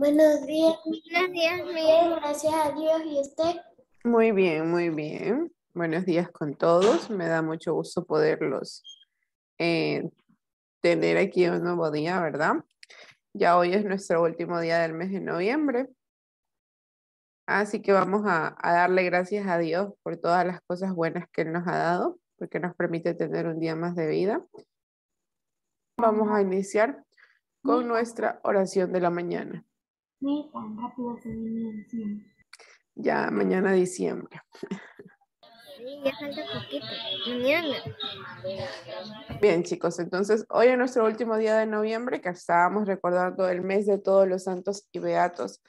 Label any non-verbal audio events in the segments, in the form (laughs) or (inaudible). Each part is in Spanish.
Buenos días, Buenos días, bien, Miguel. gracias a Dios. ¿Y usted? Muy bien, muy bien. Buenos días con todos. Me da mucho gusto poderlos eh, tener aquí un nuevo día, ¿verdad? Ya hoy es nuestro último día del mes de noviembre. Así que vamos a, a darle gracias a Dios por todas las cosas buenas que Él nos ha dado, porque nos permite tener un día más de vida. Vamos a iniciar con nuestra oración de la mañana. Ni tan rápido se viene diciembre. Ya mañana diciembre. Sí, ya falta poquito. Mañana. Bien, chicos, entonces hoy es nuestro último día de noviembre, que estábamos recordando el mes de todos los santos y beatos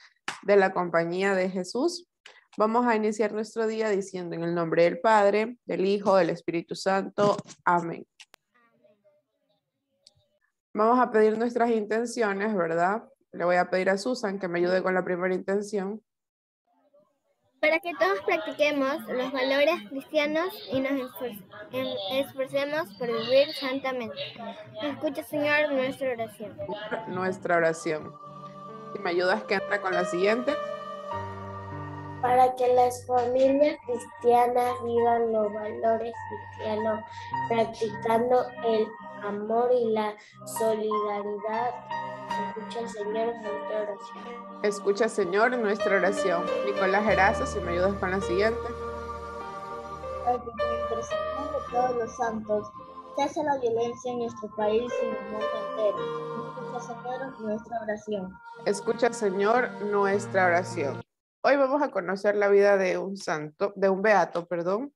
de la compañía de Jesús. Vamos a iniciar nuestro día diciendo en el nombre del Padre, del Hijo, del Espíritu Santo. Amén. Vamos a pedir nuestras intenciones, ¿verdad? Le voy a pedir a Susan que me ayude con la primera intención. Para que todos practiquemos los valores cristianos y nos em- esforcemos por vivir santamente. Escucha, Señor, nuestra oración. Nuestra oración. Si me ayudas que entra con la siguiente. Para que las familias cristianas vivan los valores cristianos, practicando el amor y la solidaridad. Escucha, Señor, nuestra oración. Escucha, Señor, nuestra oración. Nicolás Erazo, si me ayudas con la siguiente. intercesión de todos los santos cese la violencia en nuestro país y en el mundo entero. Escucha, Señor, nuestra oración. Escucha, Señor, nuestra oración. Hoy vamos a conocer la vida de un santo, de un beato, perdón,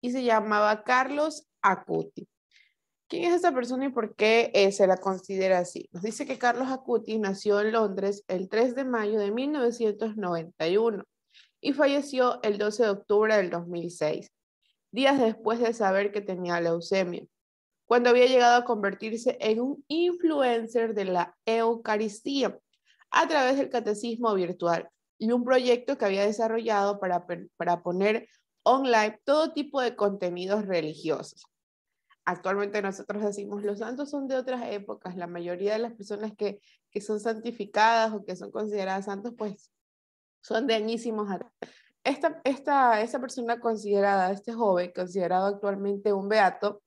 y se llamaba Carlos Acuti. ¿Quién es esa persona y por qué eh, se la considera así? Nos dice que Carlos Acuti nació en Londres el 3 de mayo de 1991 y falleció el 12 de octubre del 2006, días después de saber que tenía leucemia, cuando había llegado a convertirse en un influencer de la Eucaristía a través del catecismo virtual y un proyecto que había desarrollado para, para poner online todo tipo de contenidos religiosos. Actualmente nosotros decimos, los santos son de otras épocas, la mayoría de las personas que, que son santificadas o que son consideradas santos, pues son de añísimos atrás. Esta, esta, esta persona considerada, este joven considerado actualmente un beato,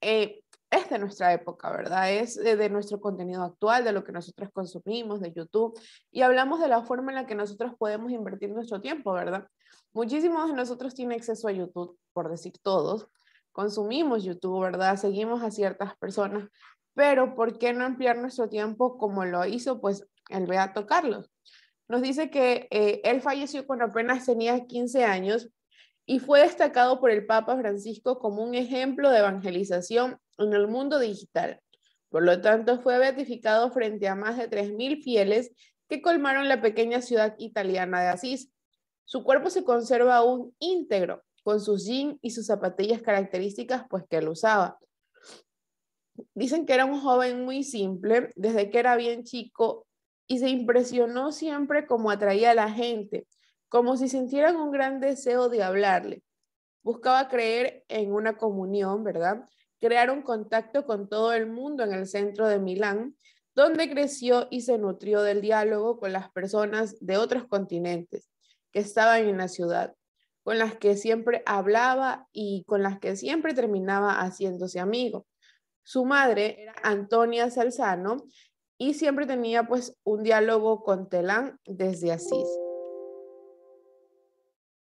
eh, es de nuestra época, ¿verdad? Es de, de nuestro contenido actual, de lo que nosotros consumimos, de YouTube, y hablamos de la forma en la que nosotros podemos invertir nuestro tiempo, ¿verdad? Muchísimos de nosotros tienen acceso a YouTube, por decir todos, consumimos YouTube, ¿verdad? Seguimos a ciertas personas, pero ¿por qué no ampliar nuestro tiempo como lo hizo pues el Beato Carlos? Nos dice que eh, él falleció cuando apenas tenía 15 años y fue destacado por el Papa Francisco como un ejemplo de evangelización en el mundo digital. Por lo tanto, fue beatificado frente a más de 3.000 fieles que colmaron la pequeña ciudad italiana de Asís. Su cuerpo se conserva aún íntegro, con sus jeans y sus zapatillas características, pues que él usaba. Dicen que era un joven muy simple, desde que era bien chico, y se impresionó siempre como atraía a la gente, como si sintieran un gran deseo de hablarle. Buscaba creer en una comunión, ¿verdad? Crear un contacto con todo el mundo en el centro de Milán, donde creció y se nutrió del diálogo con las personas de otros continentes que estaban en la ciudad, con las que siempre hablaba y con las que siempre terminaba haciéndose amigo. Su madre era Antonia Salzano y siempre tenía pues un diálogo con Telán desde Asís.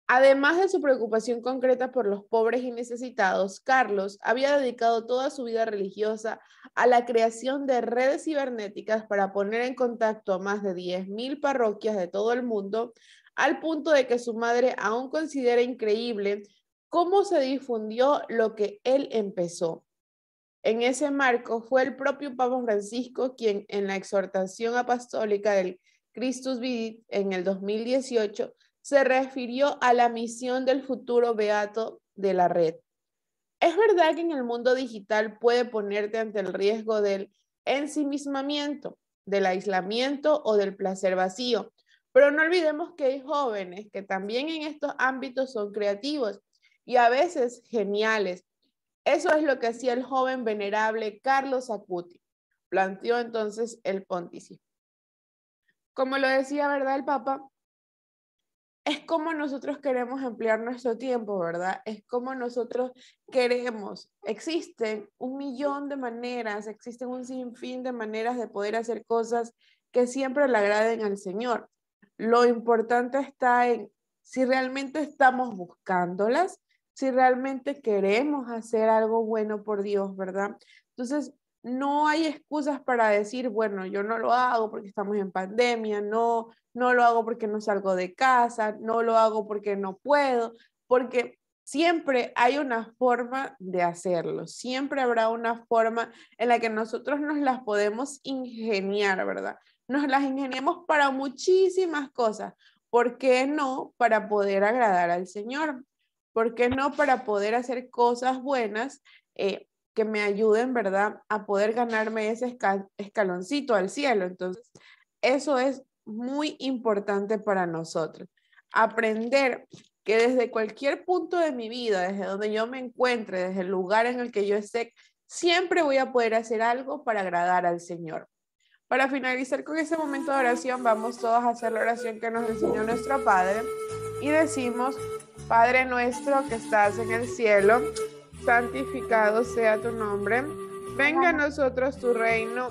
Además de su preocupación concreta por los pobres y necesitados, Carlos había dedicado toda su vida religiosa a la creación de redes cibernéticas para poner en contacto a más de 10.000 parroquias de todo el mundo, al punto de que su madre aún considera increíble cómo se difundió lo que él empezó. En ese marco fue el propio Papa Francisco quien en la exhortación apostólica del Christus Vivit en el 2018 se refirió a la misión del futuro beato de la red. Es verdad que en el mundo digital puede ponerte ante el riesgo del ensimismamiento, del aislamiento o del placer vacío, pero no olvidemos que hay jóvenes que también en estos ámbitos son creativos y a veces geniales. Eso es lo que hacía el joven venerable Carlos Acuti, planteó entonces el pontífice. como lo decía, ¿verdad? El Papa, es como nosotros queremos emplear nuestro tiempo, ¿verdad? Es como nosotros queremos. Existen un millón de maneras, existen un sinfín de maneras de poder hacer cosas que siempre le agraden al Señor. Lo importante está en si realmente estamos buscándolas, si realmente queremos hacer algo bueno por Dios, ¿verdad? Entonces, no hay excusas para decir, bueno, yo no lo hago porque estamos en pandemia, no, no lo hago porque no salgo de casa, no lo hago porque no puedo, porque siempre hay una forma de hacerlo, siempre habrá una forma en la que nosotros nos las podemos ingeniar, ¿verdad? Nos las ingeniamos para muchísimas cosas. ¿Por qué no para poder agradar al Señor? ¿Por qué no para poder hacer cosas buenas? Eh, que me ayuden, ¿verdad?, a poder ganarme ese escaloncito al cielo. Entonces, eso es muy importante para nosotros. Aprender que desde cualquier punto de mi vida, desde donde yo me encuentre, desde el lugar en el que yo esté, siempre voy a poder hacer algo para agradar al Señor. Para finalizar con ese momento de oración, vamos todos a hacer la oración que nos enseñó nuestro Padre y decimos, Padre nuestro que estás en el cielo, santificado sea tu nombre. Venga a nosotros tu reino,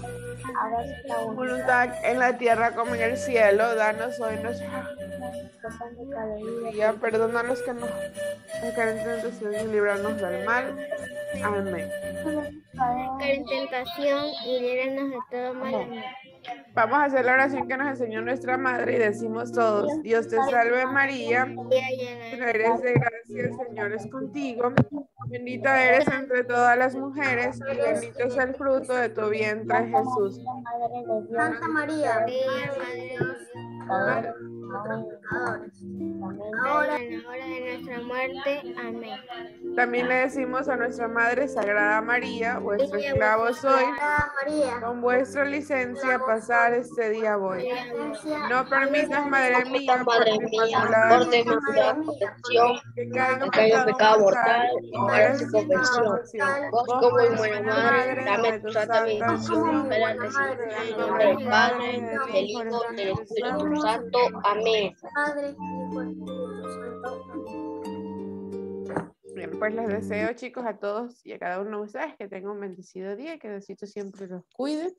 voluntad en la tierra como en el cielo. Danos hoy nuestra día. Perdónanos que nos en y librarnos del mal. Amén. En tentación y líbranos de todo mal. Vamos a hacer la oración que nos enseñó nuestra madre y decimos todos, Dios te salve María, llena eres de gracia, el Señor es contigo, bendita eres entre todas las mujeres y bendito es el fruto de tu vientre Jesús. Santa María, Madre ahora en la hora de nuestra muerte. Amén. También le decimos a nuestra Madre Sagrada María, vuestro esclavo soy, con vuestra licencia pasar este día voy. No permitas, Madre mía, por de protección, que caiga pecado mortal y muera su conversión. Vos como buena madre, dame tu santa bendición, para recibir en nombre del Padre, del Hijo, del Espíritu Santo. Amén. Bien, pues les deseo, chicos, a todos y a cada uno de ustedes que tengan un bendecido día, que Diosito siempre los cuide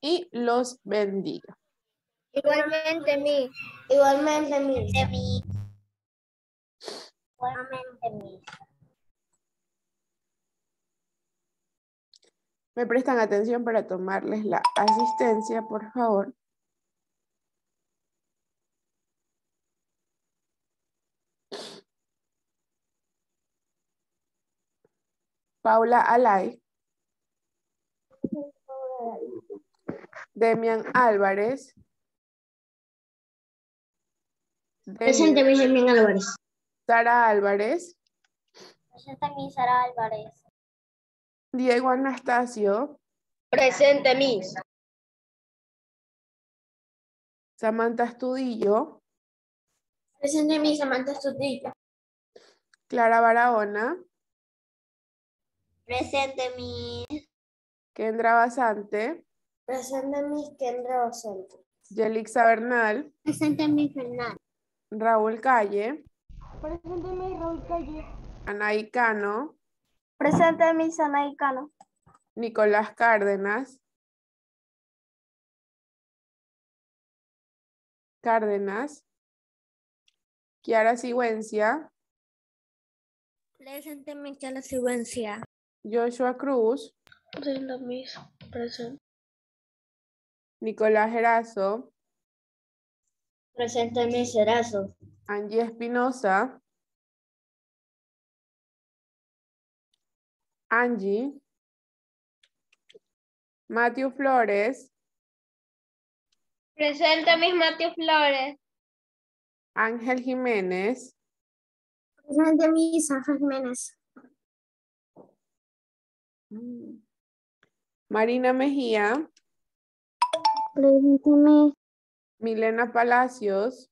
y los bendiga. Igualmente, mi. Igualmente, mi. Igualmente, mi. Me prestan atención para tomarles la asistencia, por favor. Paula Alay, Demian Álvarez, Presente, mi Demian Álvarez. Sara Álvarez, Presente mi Sara Álvarez. Diego Anastasio, Presente, Miss. Samantha Estudillo, Presente mi Samantha Estudillo. Clara Barahona, Presente mi. Kendra Basante, Presente mi Kendra Basante. Yelixa Bernal, Presente mi Fernando. Raúl Calle, Presente mi Raúl Calle. Anaí Cano, Presente mi Sanaí Cano. Nicolás Cárdenas, Cárdenas, Kiara Sigüencia, Presente mi la Sigüencia. Joshua Cruz, Presente, Miss. Presente. Nicolás Gerazo, Presente, Miss Serazo. Angie Espinosa, Angie, Matthew Flores, Presente mis Mateo Flores. Ángel Jiménez, Presente mi Ángel Jiménez. Marina Mejía, Presente mi. Milena Palacios,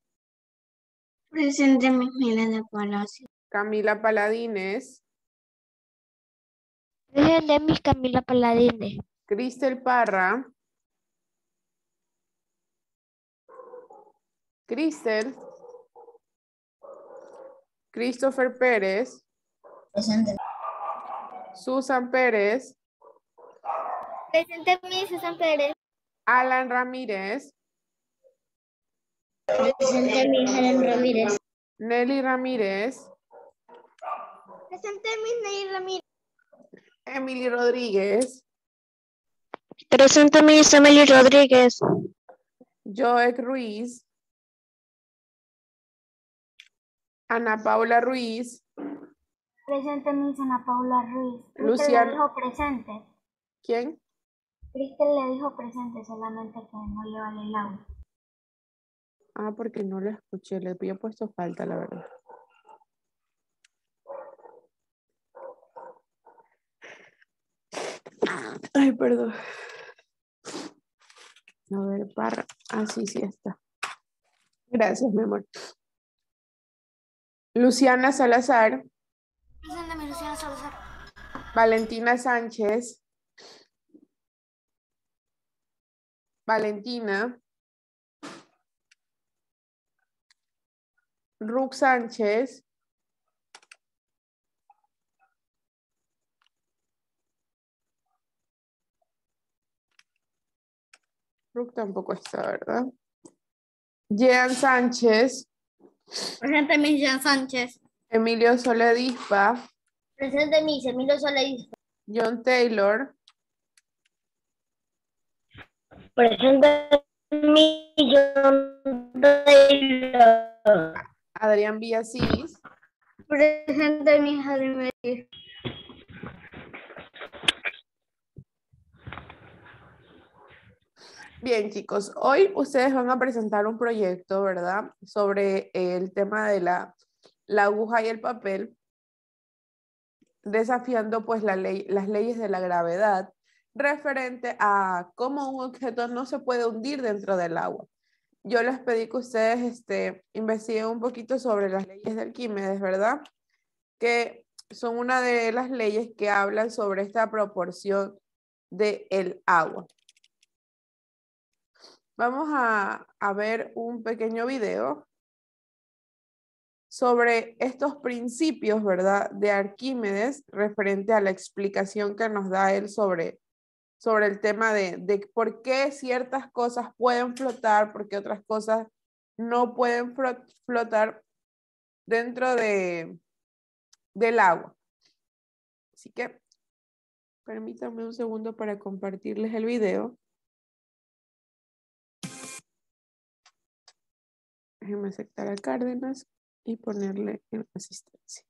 Presente mi Milena Palacio. Camila Paladines, Presente mis Camila Paladines. Cristel Parra, Cristel. Christopher Pérez. Presente. Susan Pérez. Presente mi Susan Pérez. Alan Ramírez. Presente mi Helen Ramírez. Nelly Ramírez. Presente mi Ney Ramírez. Emily Rodríguez. Presente mi Emily Rodríguez. Joek Ruiz. Ana Paula Ruiz. Presente mi Ana Paula Ruiz. Luciana. le dijo presente. ¿Quién? Cristel le dijo presente, solamente que no le vale el agua. Ah, porque no lo escuché. Le había puesto falta, la verdad. Ay, perdón. A ver, para. Ah, sí, sí está. Gracias, mi amor. Luciana Salazar. Mi Luciana Salazar. Valentina Sánchez. Valentina. Rux Sánchez. Rux tampoco está, ¿verdad? Jean Sánchez. Presente mi Jean Sánchez. Emilio Soledispa. Presente mi Emilio Soledad. John Taylor. Presente mi John Taylor. Adrián Villasís. Presente mi Jaime. Bien, chicos, hoy ustedes van a presentar un proyecto, ¿verdad? Sobre el tema de la, la aguja y el papel, desafiando pues la ley, las leyes de la gravedad referente a cómo un objeto no se puede hundir dentro del agua. Yo les pedí que ustedes este, investiguen un poquito sobre las leyes de Arquímedes, ¿verdad? Que son una de las leyes que hablan sobre esta proporción del el agua. Vamos a, a ver un pequeño video sobre estos principios, ¿verdad? De Arquímedes referente a la explicación que nos da él sobre, sobre el tema de, de por qué ciertas cosas pueden flotar, por qué otras cosas no pueden flotar dentro de, del agua. Así que permítanme un segundo para compartirles el video. Déjenme aceptar a Cárdenas y ponerle en asistencia.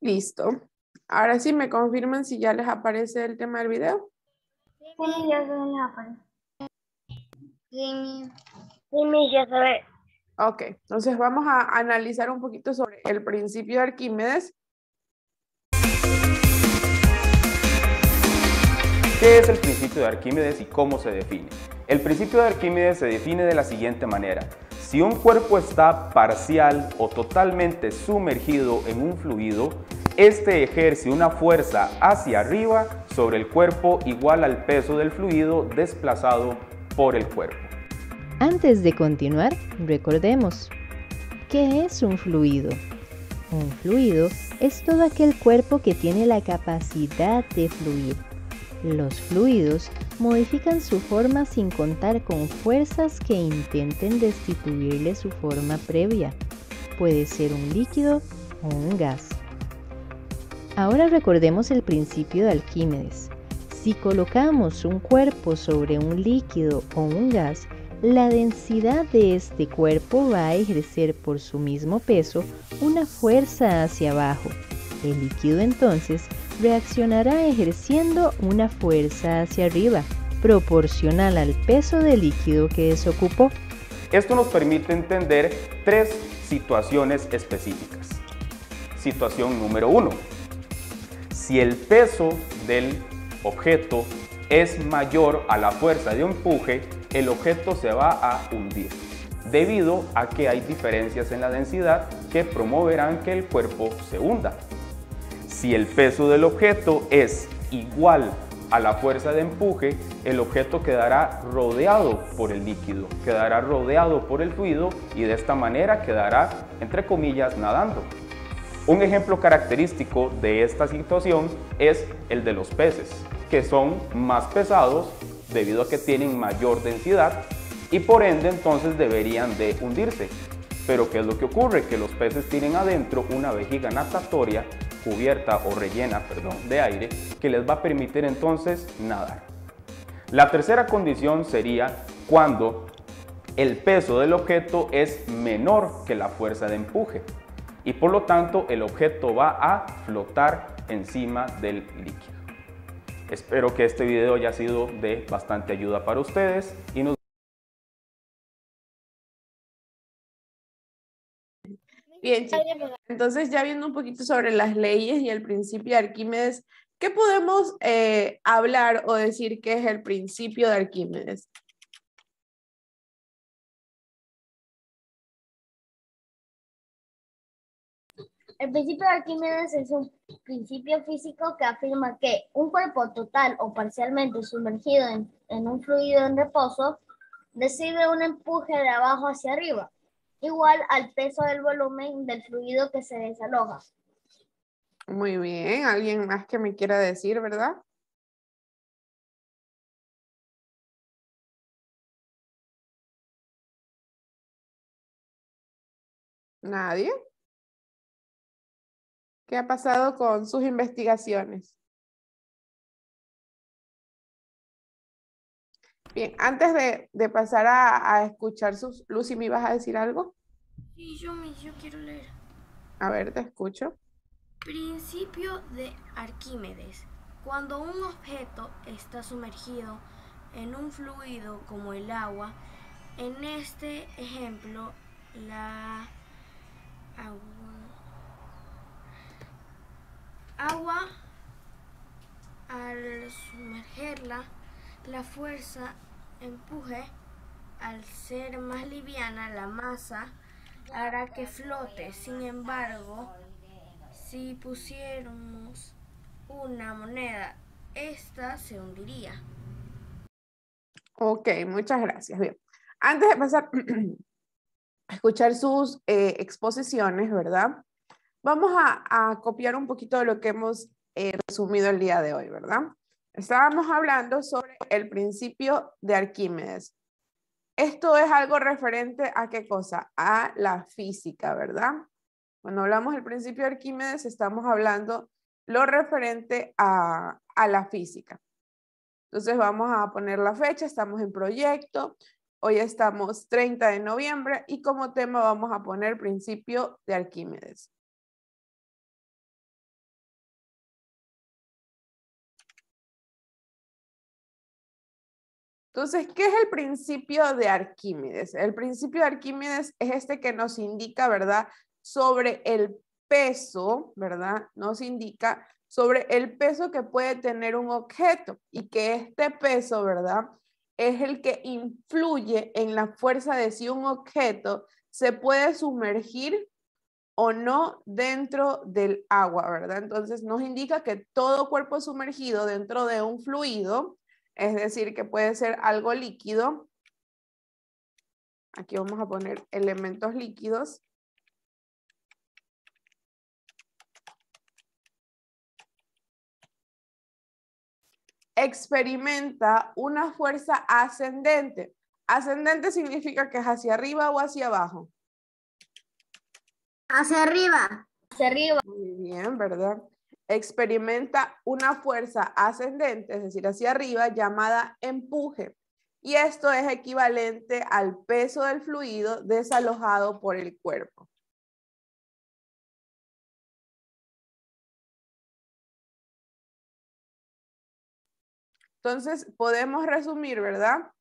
Listo. Ahora sí me confirman si ya les aparece el tema del video. Sí, ya aparece. Sí. Sí, mi, ya se ve. Ok, entonces vamos a analizar un poquito sobre el principio de Arquímedes. ¿Qué es el principio de Arquímedes y cómo se define? El principio de Arquímedes se define de la siguiente manera. Si un cuerpo está parcial o totalmente sumergido en un fluido, este ejerce una fuerza hacia arriba sobre el cuerpo igual al peso del fluido desplazado por el cuerpo. Antes de continuar, recordemos, ¿qué es un fluido? Un fluido es todo aquel cuerpo que tiene la capacidad de fluir. Los fluidos modifican su forma sin contar con fuerzas que intenten destituirle su forma previa. Puede ser un líquido o un gas. Ahora recordemos el principio de Arquímedes. Si colocamos un cuerpo sobre un líquido o un gas, la densidad de este cuerpo va a ejercer por su mismo peso una fuerza hacia abajo. El líquido entonces reaccionará ejerciendo una fuerza hacia arriba, proporcional al peso del líquido que desocupó. Esto nos permite entender tres situaciones específicas. Situación número uno. Si el peso del objeto es mayor a la fuerza de empuje, el objeto se va a hundir, debido a que hay diferencias en la densidad que promoverán que el cuerpo se hunda. Si el peso del objeto es igual a la fuerza de empuje, el objeto quedará rodeado por el líquido, quedará rodeado por el fluido y de esta manera quedará, entre comillas, nadando. Un ejemplo característico de esta situación es el de los peces, que son más pesados debido a que tienen mayor densidad y por ende entonces deberían de hundirse. Pero ¿qué es lo que ocurre? Que los peces tienen adentro una vejiga natatoria cubierta o rellena, perdón, de aire que les va a permitir entonces nadar. La tercera condición sería cuando el peso del objeto es menor que la fuerza de empuje y por lo tanto el objeto va a flotar encima del líquido. Espero que este video haya sido de bastante ayuda para ustedes y nos Bien, chicos. Entonces, ya viendo un poquito sobre las leyes y el principio de Arquímedes, ¿qué podemos eh, hablar o decir que es el principio de Arquímedes? El principio de Arquímedes es un principio físico que afirma que un cuerpo total o parcialmente sumergido en, en un fluido en reposo recibe un empuje de abajo hacia arriba, igual al peso del volumen del fluido que se desaloja. Muy bien, ¿alguien más que me quiera decir, verdad? ¿Nadie? ¿Qué ha pasado con sus investigaciones? Bien, antes de, de pasar a, a, escuchar sus... Lucy, ¿me ibas a decir algo? Sí, yo, yo quiero leer. A ver, te escucho. Principio de Arquímedes. Cuando un objeto está sumergido en un fluido como el agua, en este ejemplo, la agua, agua al sumergerla, la fuerza empuje al ser más liviana la masa hará que flote. Sin embargo, si pusiéramos una moneda, esta se hundiría. Ok, muchas gracias. Bien, antes de pasar (clears throat) a escuchar sus eh, exposiciones, ¿verdad? Vamos a, copiar un poquito de lo que hemos eh, resumido el día de hoy, ¿verdad? Estábamos hablando sobre el principio de Arquímedes. Esto es algo referente a qué cosa? A la física, ¿verdad? Cuando hablamos del principio de Arquímedes, estamos hablando lo referente a, a la física. Entonces vamos a poner la fecha, estamos en proyecto, hoy estamos 30 de noviembre y como tema vamos a poner principio de Arquímedes. Entonces, ¿qué es el principio de Arquímedes? El principio de Arquímedes es este que nos indica, ¿verdad? Sobre el peso, ¿verdad? Nos indica sobre el peso que puede tener un objeto y que este peso, ¿verdad? Es el que influye en la fuerza de si un objeto se puede sumergir o no dentro del agua, ¿verdad? Entonces nos indica que todo cuerpo sumergido dentro de un fluido, es decir, que puede ser algo líquido. Aquí vamos a poner elementos líquidos. Experimenta una fuerza ascendente. Ascendente significa que es hacia arriba o hacia abajo. Hacia arriba. Hacia arriba. Muy bien, ¿verdad? Experimenta una fuerza ascendente, es decir, hacia arriba, llamada empuje. Y esto es equivalente al peso del fluido desalojado por el cuerpo. Entonces, podemos resumir, ¿verdad?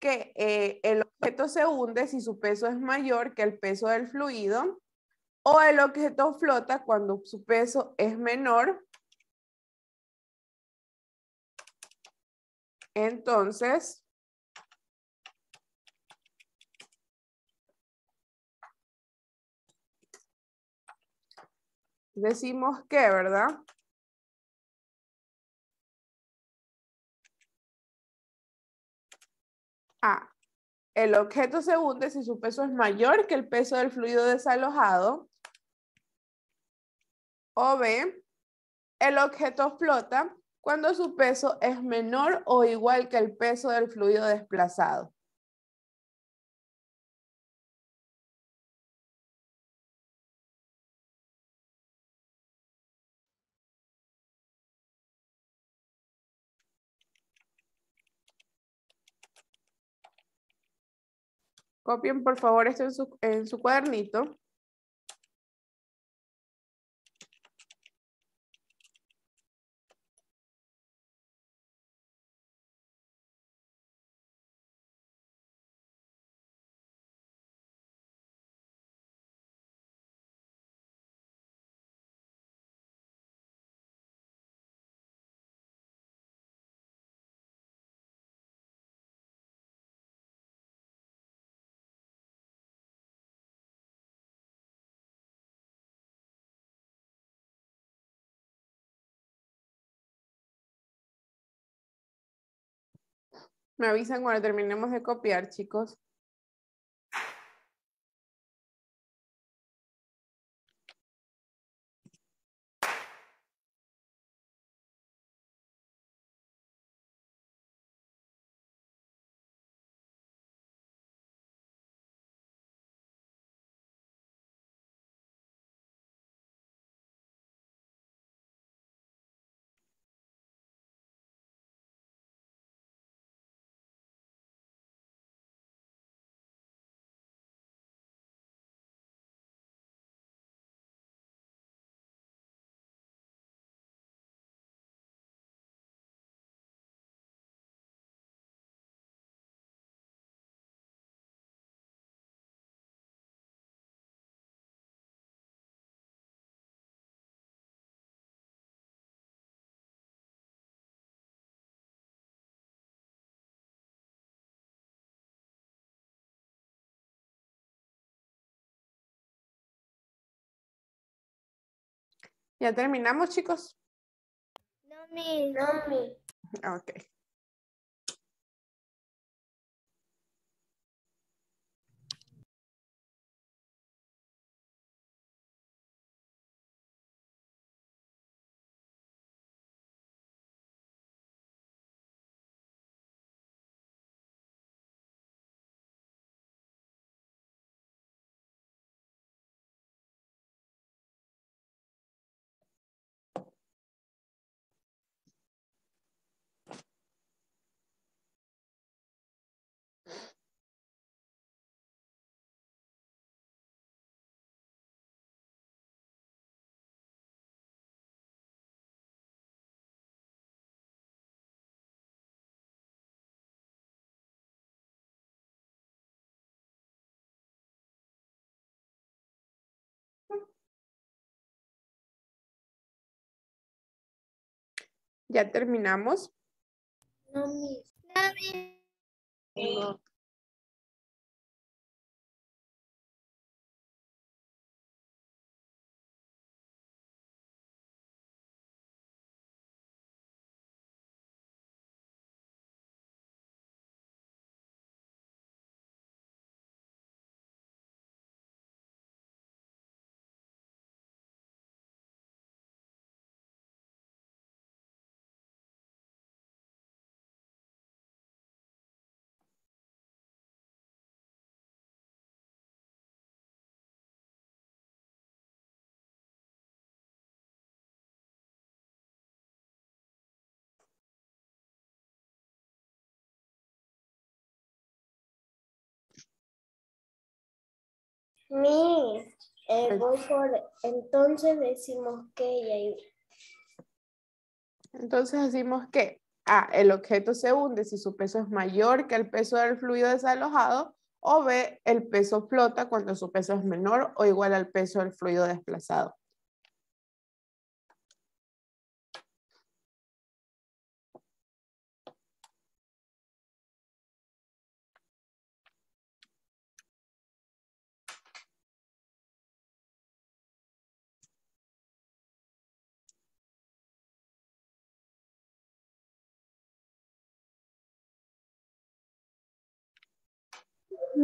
Que eh, el objeto se hunde si su peso es mayor que el peso del fluido o el objeto flota cuando su peso es menor. Entonces, decimos que, ¿verdad? A. El objeto se hunde si su peso es mayor que el peso del fluido desalojado. O B. El objeto flota cuando su peso es menor o igual que el peso del fluido desplazado. Copien por favor esto en su, cuadernito. Me avisan cuando terminemos de copiar, chicos. ¿Ya terminamos, chicos? No, mi. No, mi. Ok. ¿Ya terminamos? No, mi. No, mi. No. Mi. Eh, voy por. Entonces decimos que. Entonces decimos que A, el objeto se hunde si su peso es mayor que el peso del fluido desalojado, o B, el peso flota cuando su peso es menor o igual al peso del fluido desplazado.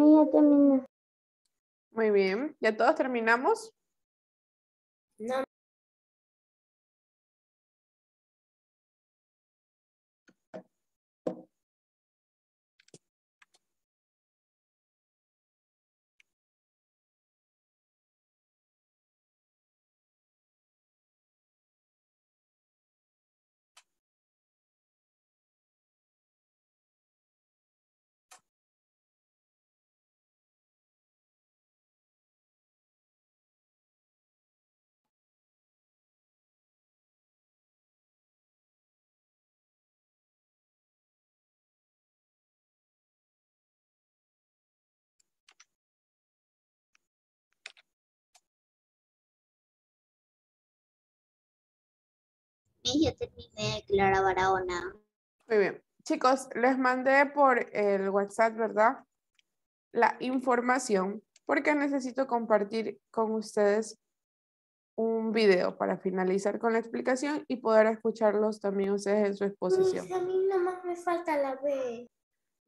Ya terminé. Muy bien. ¿Ya todos terminamos? No. Mi ya terminé, Clara Barahona. Muy bien. Chicos, les mandé por el WhatsApp, ¿verdad? La información porque necesito compartir con ustedes un video para finalizar con la explicación y poder escucharlos también ustedes en su exposición. A mí nomás me falta la B.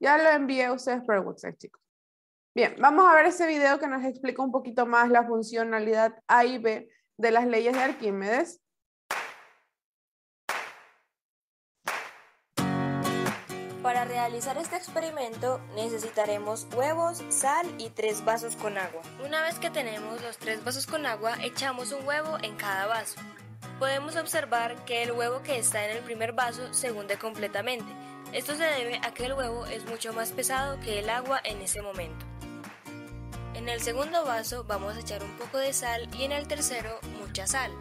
Ya lo envié a ustedes por WhatsApp, chicos. Bien, vamos a ver ese video que nos explica un poquito más la funcionalidad A y B de las leyes de Arquímedes. Para realizar este experimento necesitaremos huevos, sal y tres vasos con agua. Una vez que tenemos los tres vasos con agua, echamos un huevo en cada vaso. Podemos observar que el huevo que está en el primer vaso se hunde completamente. Esto se debe a que el huevo es mucho más pesado que el agua en ese momento. En el segundo vaso vamos a echar un poco de sal y en el tercero mucha sal.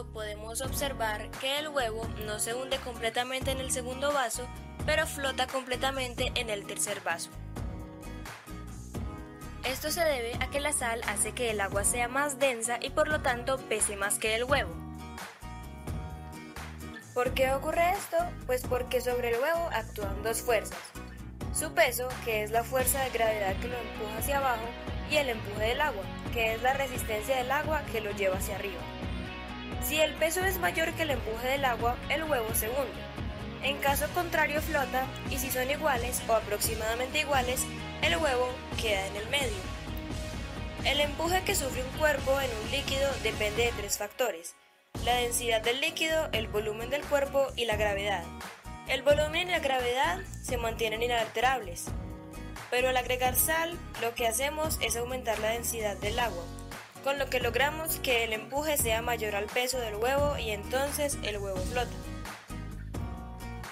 Podemos observar que el huevo no se hunde completamente en el segundo vaso, pero flota completamente en el tercer vaso. Esto se debe a que la sal hace que el agua sea más densa y por lo tanto pese más que el huevo. ¿Por qué ocurre esto? Pues porque sobre el huevo actúan dos fuerzas. Su peso, que es la fuerza de gravedad que lo empuja hacia abajo, y el empuje del agua, que es la resistencia del agua que lo lleva hacia arriba. Si el peso es mayor que el empuje del agua, el huevo se hunde. En caso contrario flota y si son iguales o aproximadamente iguales, el huevo queda en el medio. El empuje que sufre un cuerpo en un líquido depende de tres factores. La densidad del líquido, el volumen del cuerpo y la gravedad. El volumen y la gravedad se mantienen inalterables. Pero al agregar sal, lo que hacemos es aumentar la densidad del agua, con lo que logramos que el empuje sea mayor al peso del huevo y entonces el huevo flota.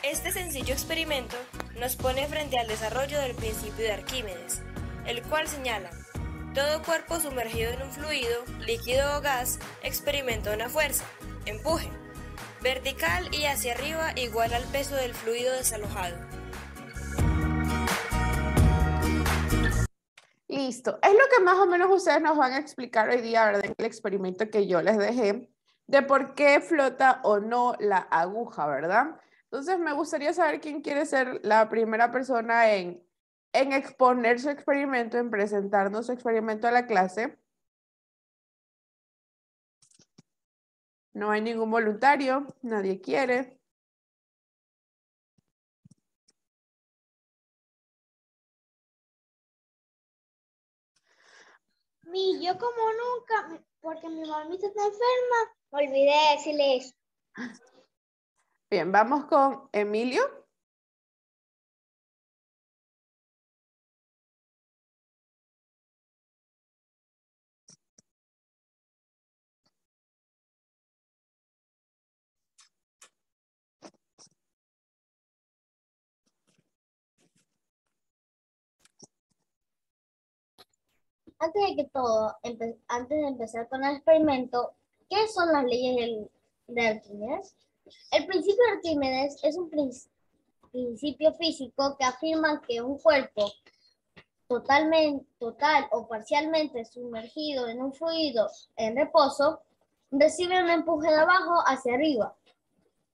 Este sencillo experimento nos pone frente al desarrollo del principio de Arquímedes, el cual señala, todo cuerpo sumergido en un fluido, líquido o gas, experimenta una fuerza, empuje, vertical y hacia arriba igual al peso del fluido desalojado. Listo. Es lo que más o menos ustedes nos van a explicar hoy día, ¿verdad? El experimento que yo les dejé, de por qué flota o no la aguja, ¿verdad? Entonces, me gustaría saber quién quiere ser la primera persona en, en exponer su experimento, en presentarnos su experimento a la clase. No hay ningún voluntario, nadie quiere. Mi, yo como nunca, porque mi mamita está enferma, olvidé de decirle eso. Bien, vamos con Emilio. Antes de que todo, antes de empezar con el experimento, ¿qué son las leyes del- de Arquímedes? El principio de Arquímedes es un prin- principio físico que afirma que un cuerpo totalmente, total o parcialmente sumergido en un fluido en reposo recibe un empuje de abajo hacia arriba,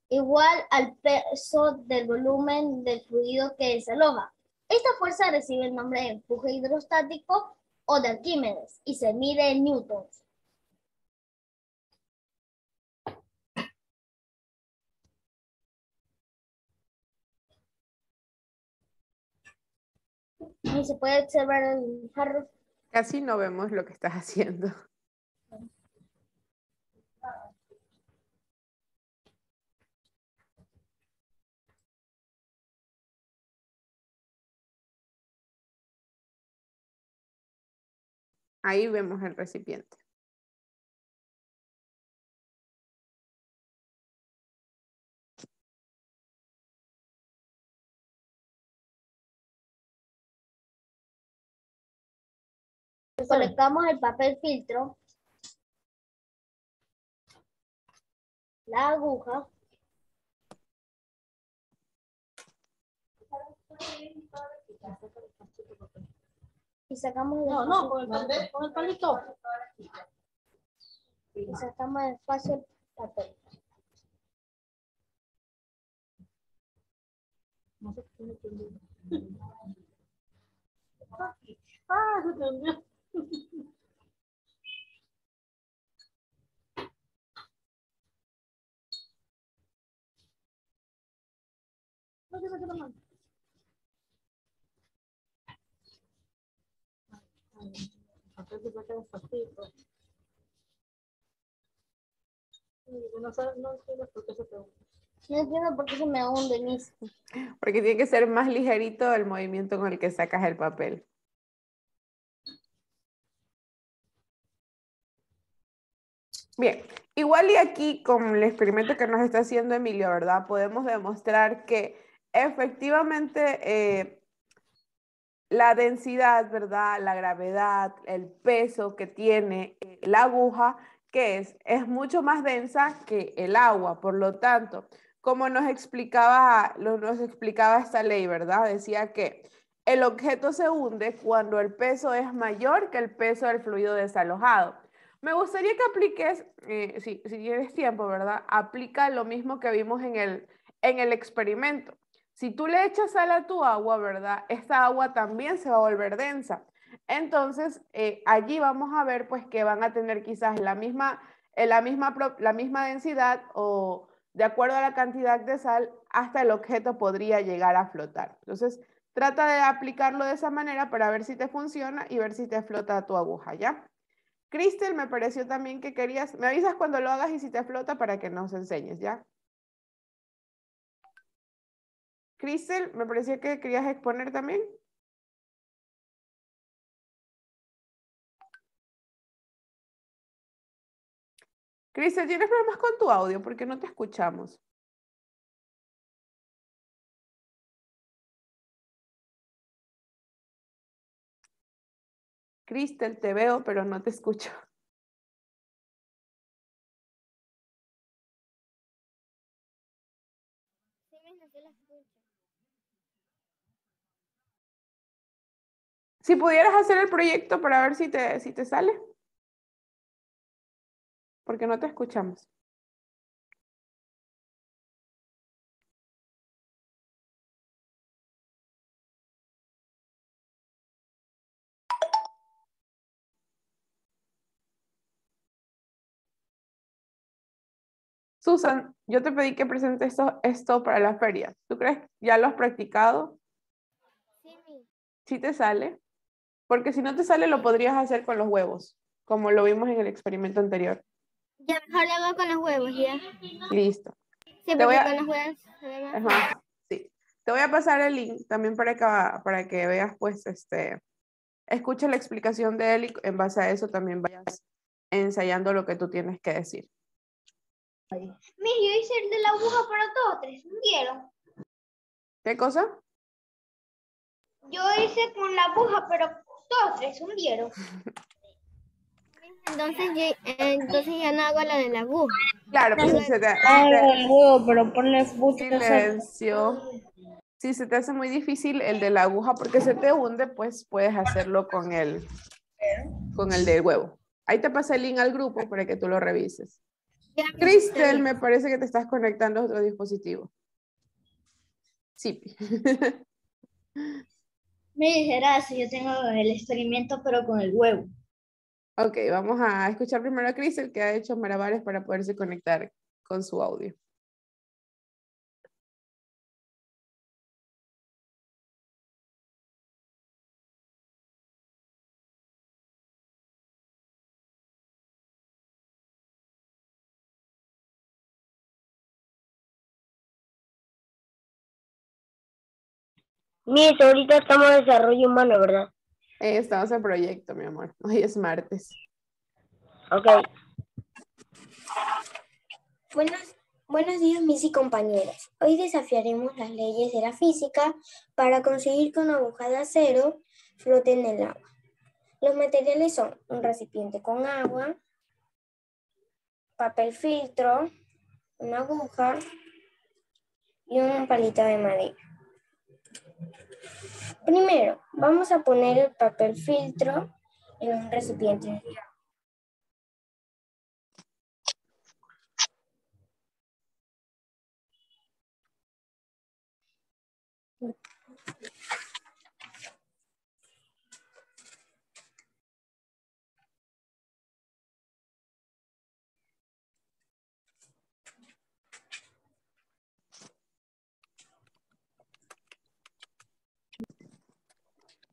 igual al peso del volumen del fluido que desaloja. Esta fuerza recibe el nombre de empuje hidrostático o de Arquímedes y se mide en newtons. Y se puede observar el jarro. Casi no vemos lo que estás haciendo. Ahí vemos el recipiente. Colocamos el papel filtro, la aguja, y sacamos el No, no, con el, papel- con el palito. y sacamos el papel. No sé qué me entendió. Ah, se entendió. No se me queda mal. Ay, No no entiendo por qué se. No entiendo por qué se me hunde mis. Porque tiene que ser más ligerito el movimiento con el que sacas el papel. Bien, igual y aquí con el experimento que nos está haciendo Emilio, ¿verdad? Podemos demostrar que efectivamente eh, la densidad, ¿verdad? La gravedad, el peso que tiene eh, la aguja, que es? Es mucho más densa que el agua. Por lo tanto, como nos explicaba, nos explicaba esta ley, ¿verdad? Decía que el objeto se hunde cuando el peso es mayor que el peso del fluido desalojado. Me gustaría que apliques, eh, si, si tienes tiempo, ¿verdad? Aplica lo mismo que vimos en el, en el experimento. Si tú le echas sal a tu agua, ¿verdad? Esta agua también se va a volver densa. Entonces, eh, allí vamos a ver pues que van a tener quizás la misma, eh, la, misma, la misma densidad o de acuerdo a la cantidad de sal, hasta el objeto podría llegar a flotar. Entonces, trata de aplicarlo de esa manera para ver si te funciona y ver si te flota tu aguja, ¿ya? Cristel, me pareció también que querías, me avisas cuando lo hagas y si te flota para que nos enseñes, ¿ya? Cristel, me pareció que querías exponer también. Cristel, ¿tienes problemas con tu audio? Porque no te escuchamos. Cristel, te veo, pero no te escucho. Sí, mismo, sí la escucho. Si pudieras hacer el proyecto para ver si te, si te sale. Porque no te escuchamos. Susan, yo te pedí que presentes esto, esto para la feria. ¿Tú crees que ya lo has practicado? Sí. ¿Sí te sale? Porque si no te sale, lo podrías hacer con los huevos, como lo vimos en el experimento anterior. Ya mejor lo hago con los huevos, ya. Listo. Sí, Te voy a- con los huevos sí. Te voy a pasar el link también para que, para que veas, pues, este, escucha la explicación de él y en base a eso también vayas ensayando lo que tú tienes que decir. Mire, yo hice el de la aguja para todos tres, ¿entendieron? ¿Qué cosa? Yo hice con la aguja, pero todos tres hundieron. Entonces, ya- entonces ya no hago la de la aguja. Claro, pues si se te, pero ponle silencio. Si se te hace muy difícil el de la aguja porque se te hunde, pues puedes hacerlo con el, con el del huevo. Ahí te pasé el link al grupo para que tú lo revises. Cristel, me parece que te estás conectando a otro dispositivo. Sí. (laughs) Me dijera si yo tengo el experimento, pero con el huevo. ok, vamos a escuchar primero a Cristel que ha hecho malabares para poderse conectar con su audio. Miss, ahorita estamos en desarrollo humano, ¿verdad? Eh, estamos en proyecto, mi amor. Hoy es martes. Ok. Buenos, buenos días, mis y compañeras. Hoy desafiaremos las leyes de la física para conseguir que una aguja de acero flote en el agua. Los materiales son un recipiente con agua, papel filtro, una aguja y un palito de madera. Primero, vamos a poner el papel filtro en un recipiente de.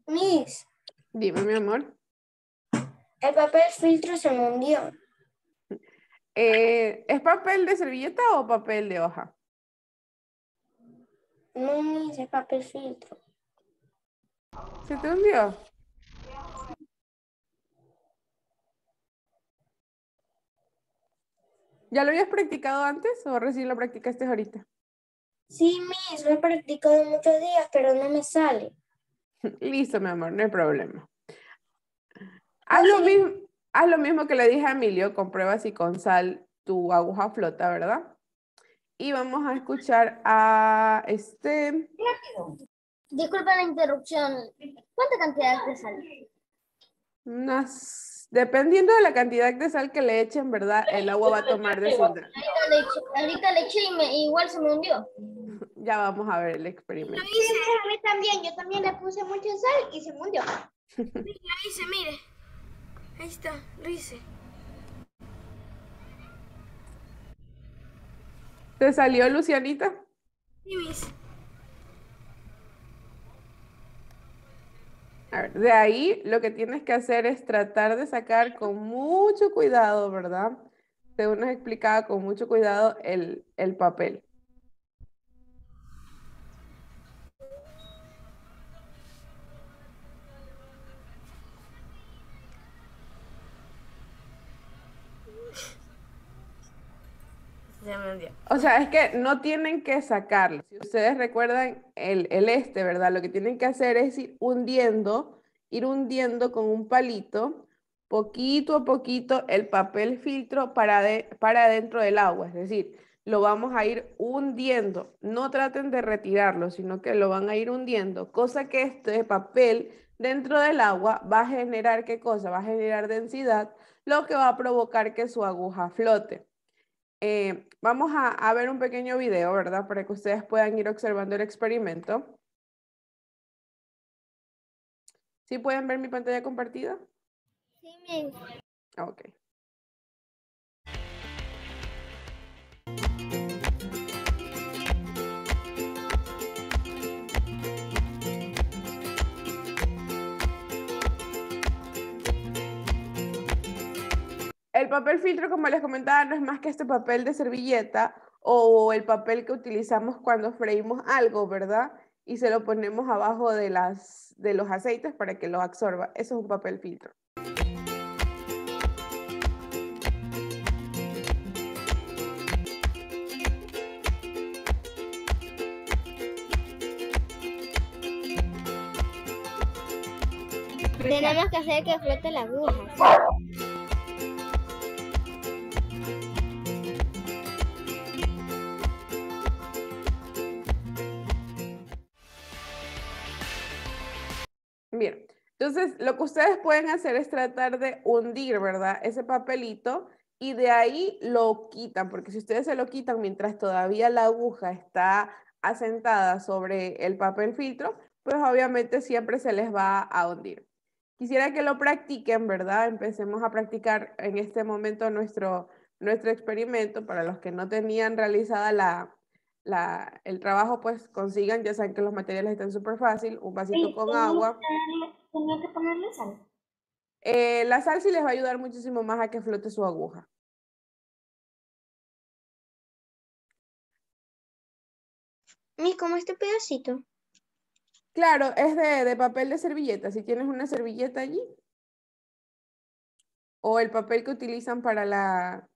Miss, Dime, mi amor. el papel filtro se me hundió. Eh, ¿Es papel de servilleta o papel de hoja? No, Miss, es papel filtro. ¿Se te hundió? ¿Ya lo habías practicado antes o recién lo practicaste ahorita? Sí, Miss, lo he practicado muchos días, pero no me sale. (laughs) Listo, mi amor, no hay problema. Haz lo, mismo, haz lo mismo que le dije a Emilio, comprueba si con sal tu aguja flota, ¿verdad? Y vamos a escuchar a este... Disculpa la interrupción. ¿Cuánta cantidad de sal? Unas, dependiendo de la cantidad de sal que le echen, ¿verdad? El agua va a tomar de su Ahorita le eché, ahorita le eché y me- igual se me hundió. (laughs) Ya vamos a ver el experimento. A mí también, yo también le puse mucha sal y se hundió. (laughs) Lo hice, mire. Ahí está, lo hice. ¿Te salió, Lucianita? Sí, Miss. A ver, de ahí lo que tienes que hacer es tratar de sacar con mucho cuidado, ¿verdad? Según nos explicaba, con mucho cuidado el, el papel. O sea, es que no tienen que sacarlo. Si ustedes recuerdan el, el este, ¿verdad? Lo que tienen que hacer es ir hundiendo, ir hundiendo con un palito, poquito a poquito, el papel filtro para, de- para dentro del agua. Es decir, lo vamos a ir hundiendo. No traten de retirarlo, sino que lo van a ir hundiendo. Cosa que este papel dentro del agua va a generar, ¿qué cosa? Va a generar densidad, lo que va a provocar que su aguja flote. Eh, vamos a, a ver un pequeño video, ¿verdad? Para que ustedes puedan ir observando el experimento. ¿Sí pueden ver mi pantalla compartida? Sí, Miss. Ok. El papel filtro, como les comentaba, no es más que este papel de servilleta o el papel que utilizamos cuando freímos algo, ¿verdad? Y se lo ponemos abajo de, las, de los aceites para que lo absorba. Eso es un papel filtro. Tenemos que hacer que flote la aguja. Entonces lo que ustedes pueden hacer es tratar de hundir, ¿verdad? Ese papelito y de ahí lo quitan, porque si ustedes se lo quitan mientras todavía la aguja está asentada sobre el papel filtro, pues obviamente siempre se les va a hundir. Quisiera que lo practiquen, ¿verdad? Empecemos a practicar en este momento nuestro, nuestro experimento. Para los que no tenían realizada la, la, el trabajo, pues consigan, ya saben que los materiales están súper fácil, un vasito con agua. Tenía que ponerle sal. Eh, la sal sí les va a ayudar muchísimo más a que flote su aguja. Mis, como este pedacito. Claro, es de, de papel de servilleta. Si tienes una servilleta allí. O el papel que utilizan para la,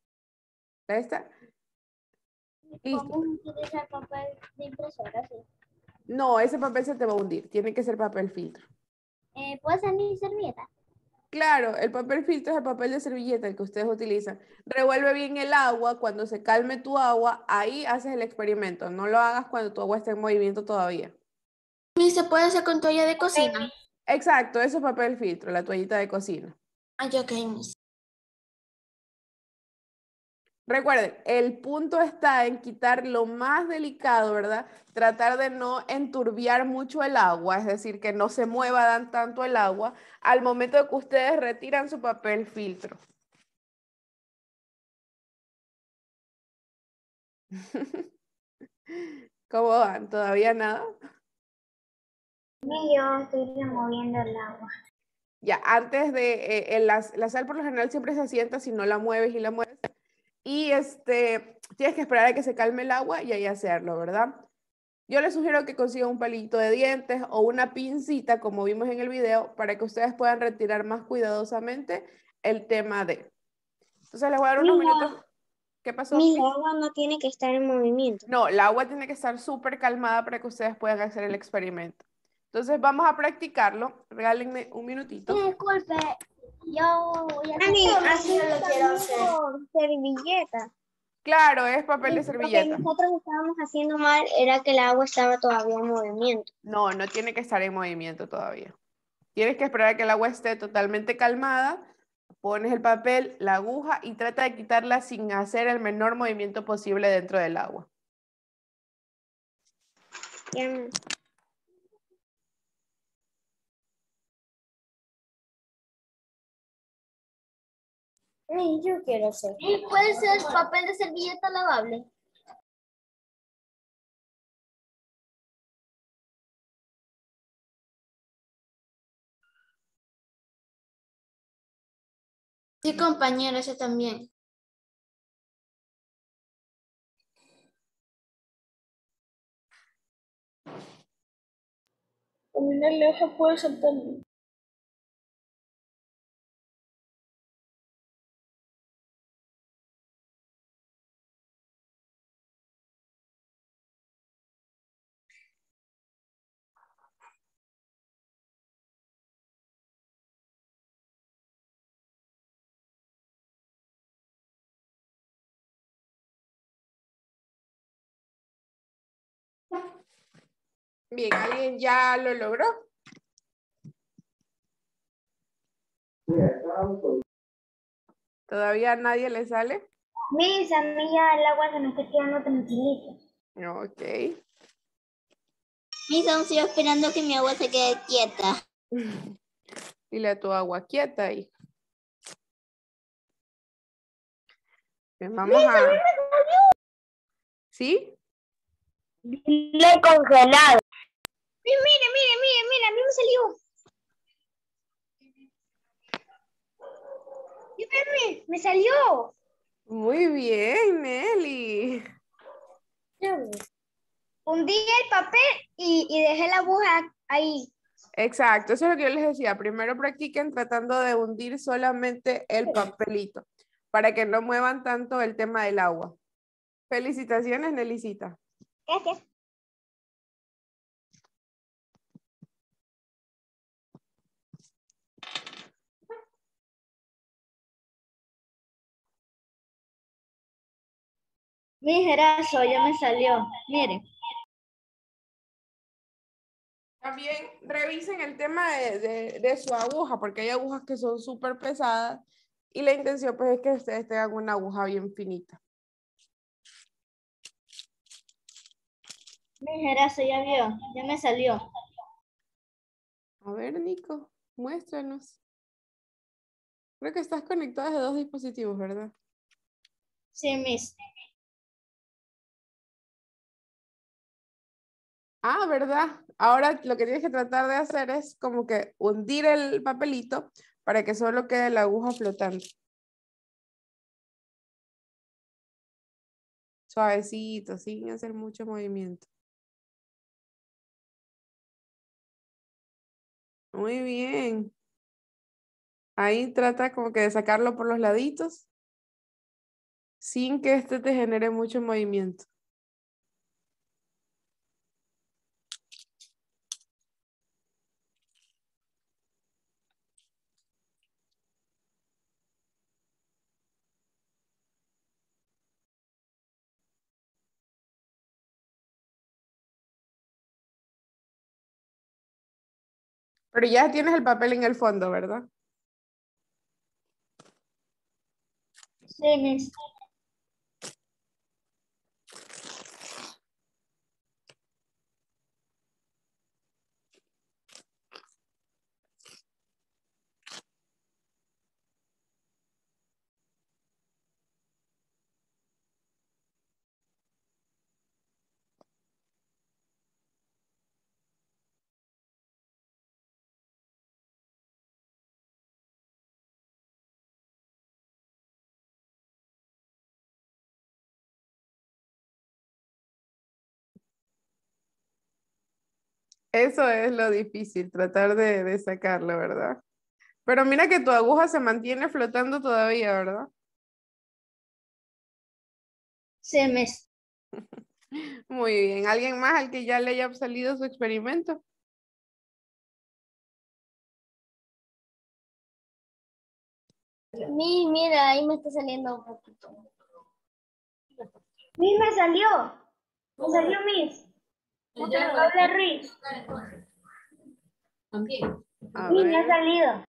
la esta. Listo. Podemos utilizar papel de impresora, sí. No, ese papel se te va a hundir. Tiene que ser papel filtro. Eh, ¿Puede ser mi servilleta? Claro, el papel filtro es el papel de servilleta el que ustedes utilizan. Revuelve bien el agua, cuando se calme tu agua, ahí haces el experimento. No lo hagas cuando tu agua esté en movimiento todavía. ¿Y se puede hacer con toalla de cocina? Exacto, eso es papel filtro, la toallita de cocina. Ay, ok, Miss. Recuerden, el punto está en quitar lo más delicado, ¿verdad? Tratar de no enturbiar mucho el agua, es decir, que no se mueva tan- tanto el agua al momento de que ustedes retiran su papel filtro. (laughs) ¿Cómo van? ¿Todavía nada? yo estoy removiendo el agua. Ya, antes de, eh, eh, la, la sal por lo general siempre se asienta si no la mueves y la mueves. Y este, tienes que esperar a que se calme el agua y ahí hacerlo, ¿verdad? Yo les sugiero que consigan un palito de dientes o una pincita, como vimos en el video, para que ustedes puedan retirar más cuidadosamente el tema de. Entonces les voy a dar unos Mira. minutos. ¿Qué pasó? Mi agua no tiene que estar en movimiento. No, el agua tiene que estar súper calmada para que ustedes puedan hacer el experimento. Entonces vamos a practicarlo. Regálenme un minutito. Disculpe, yo voy a Mami, así yo lo quiero hacer. servilleta. Claro, es papel de Lo que servilleta. nosotros estábamos haciendo mal era que el agua estaba todavía en movimiento. No, no tiene que estar en movimiento todavía. Tienes que esperar a que el agua esté totalmente calmada. Pones el papel, la aguja y trata de quitarla sin hacer el menor movimiento posible dentro del agua. Ya- Ay, yo quiero hacer. ¿Y puede ser papel de servilleta lavable? Sí, compañero, ese también. También el eje puede ser también. Bien, ¿alguien ya lo logró? ¿Todavía a nadie le sale? Mis, a mí ya el agua se me está quedando tranquilita. Ok. Mis aún sigo esperando que mi agua se quede quieta. (laughs) Dile a tu agua quieta ahí. Bien, vamos a... ¿Sí? Le congelado. Mire, mire, mire, mire, a mí me salió. Mire, me salió. Muy bien, Nelly. Hundí el papel y, y dejé la aguja ahí. Exacto, eso es lo que yo les decía. Primero practiquen tratando de hundir solamente el papelito para que no muevan tanto el tema del agua. Felicitaciones, Nelicita. Gracias. Mi jerazo ya me salió. Mire. También revisen el tema de, de- de su aguja, porque hay agujas que son súper pesadas y la intención pues es que ustedes tengan una aguja bien finita. Mi jerazo ya vio. Ya me salió. A ver, Nico, muéstranos. Creo que estás conectado desde dos dispositivos, ¿verdad? Sí, Miss. Ah, ¿verdad? Ahora lo que tienes que tratar de hacer es como que hundir el papelito para que solo quede la aguja flotando. Suavecito, sin hacer mucho movimiento. Muy bien. Ahí trata como que de sacarlo por los laditos sin que este te genere mucho movimiento. Pero ya tienes el papel en el fondo, ¿verdad? Sí, Eso es lo difícil, tratar de, de sacarlo, ¿verdad? Pero mira que tu aguja se mantiene flotando todavía, ¿verdad? Sí, Miss. (laughs) Muy bien. ¿Alguien más al que ya le haya salido su experimento? Mi, mira, ahí me está saliendo un poquito. Miss me salió. Me salió Miss. Pablo Ruiz. También. A Miss me ha salido.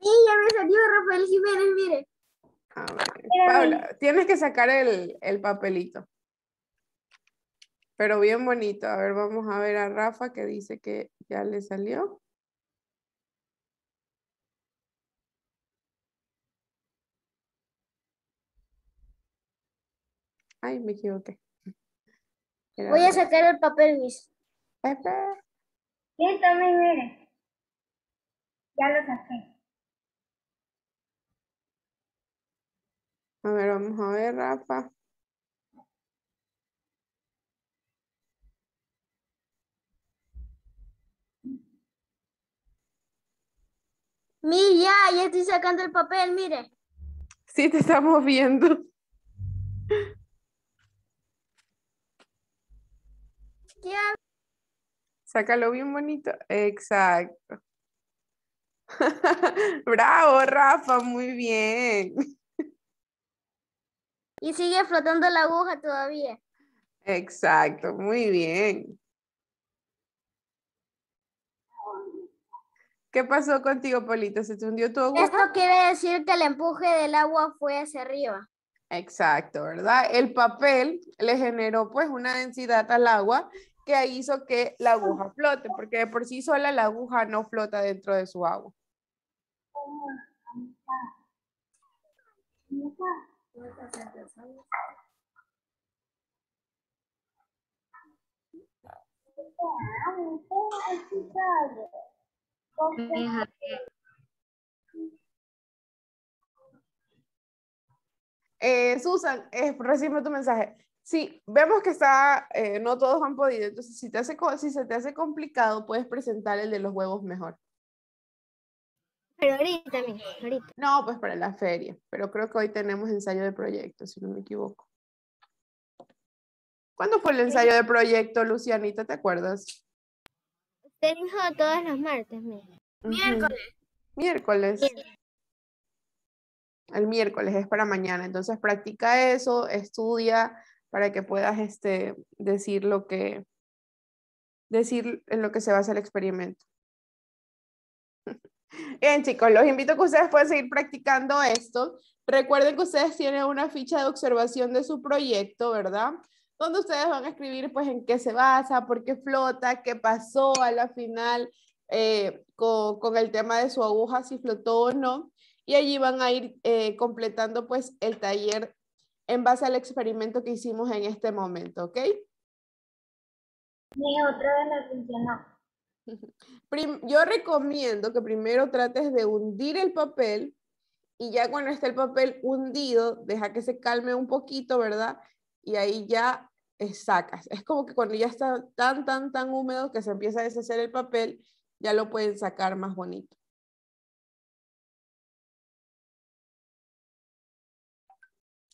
Sí, ya me salió Rafael Jiménez, mire. a ver. Paula, tienes que sacar el, el papelito. Pero bien bonito. A ver, vamos a ver a Rafa que dice que ya le salió. Ay, me equivoqué. Era Voy a sacar el papel, Miss. Espera. Listo, Miss, mire. Ya lo saqué. A ver, vamos a ver, Rafa. Mi, ya, ya estoy sacando el papel, mire. Sí, te estamos viendo. Sácalo bien bonito. Exacto. (laughs) Bravo, Rafa, muy bien. Y sigue flotando la aguja todavía. Exacto, muy bien. ¿Qué pasó contigo, Polito? ¿Se te hundió tu aguja? Esto quiere decir que el empuje del agua fue hacia arriba. Exacto, ¿verdad? El papel le generó pues una densidad al agua que hizo que la aguja flote, porque de por sí sola la aguja no flota dentro de su agua. Eh, Susan, eh, recibe tu mensaje. Sí, vemos que está, eh, no todos han podido, entonces si, te hace, co- si se te hace complicado, puedes presentar el de los huevos mejor. Pero ahorita, ahorita. No, pues para la feria, pero creo que hoy tenemos ensayo de proyecto, si no me equivoco. ¿Cuándo fue el ensayo de proyecto, Lucianita? ¿Te acuerdas? Usted dijo todos los martes. Miércoles. Miércoles. el miércoles, es para mañana. Entonces practica eso, estudia para que puedas este, decir lo que decir en lo que se basa el experimento. (laughs) Bien, chicos, los invito a que ustedes puedan seguir practicando esto. Recuerden que ustedes tienen una ficha de observación de su proyecto, ¿verdad? Donde ustedes van a escribir, pues, en qué se basa, por qué flota, qué pasó a la final eh, con, con, el tema de su aguja, si flotó o no. Y allí van a ir eh, completando, pues, el taller en base al experimento que hicimos en este momento, ¿ok? Mi otra vez me funcionó. (laughs) Yo recomiendo que primero trates de hundir el papel y ya cuando esté el papel hundido, deja que se calme un poquito, ¿verdad? Y ahí ya eh, sacas. Es como que cuando ya está tan, tan, tan húmedo que se empieza a deshacer el papel, ya lo pueden sacar más bonito.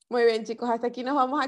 Muy bien, chicos, hasta aquí nos vamos a